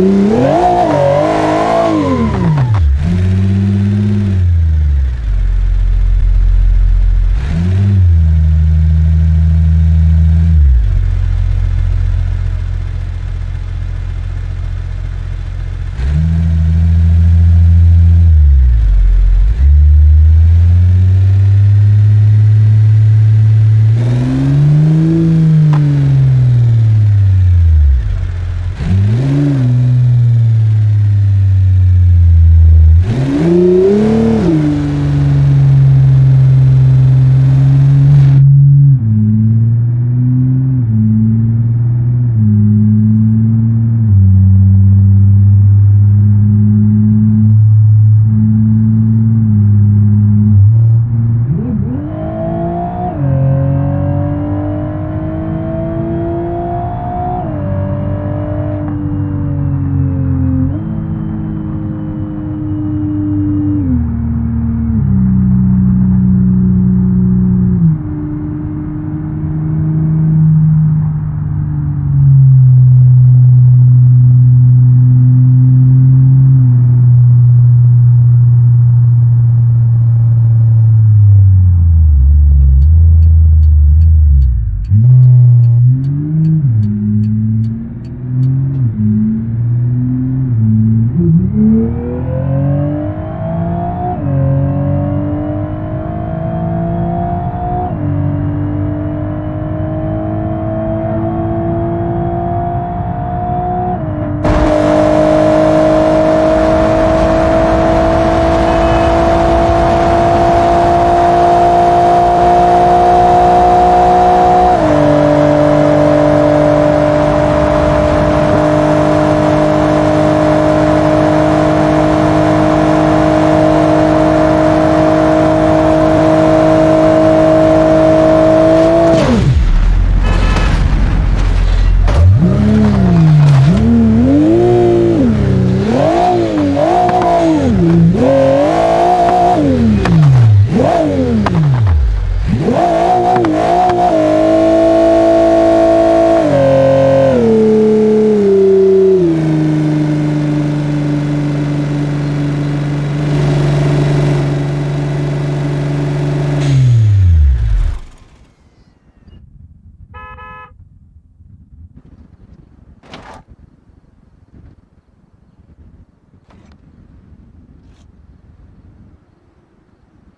Ooh.